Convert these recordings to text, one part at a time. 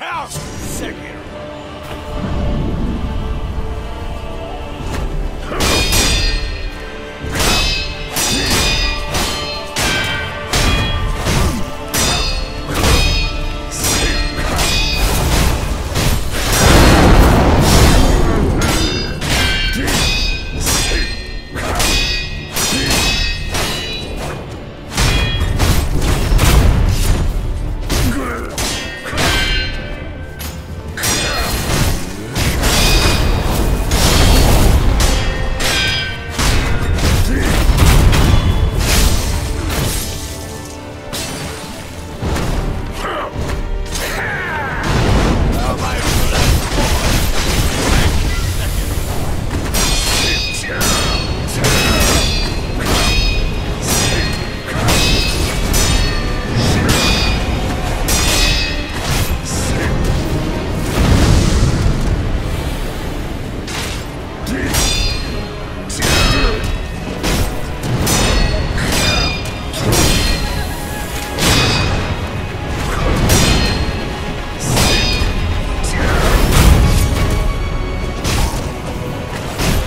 Count Sekiro.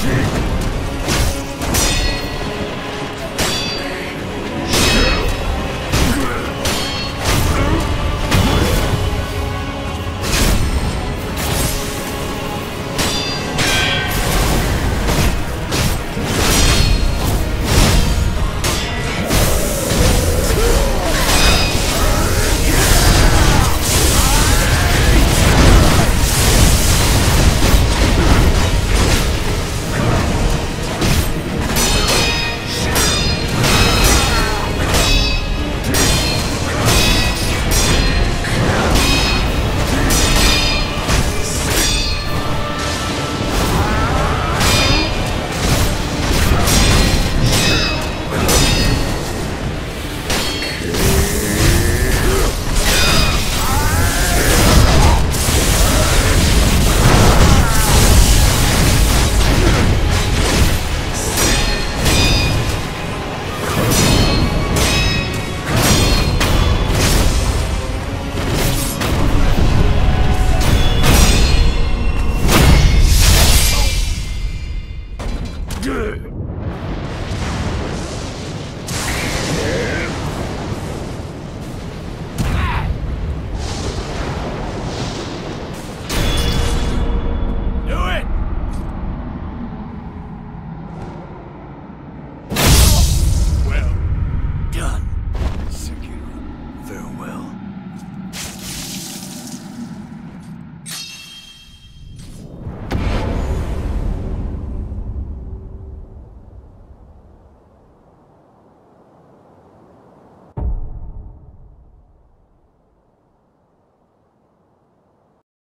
Good.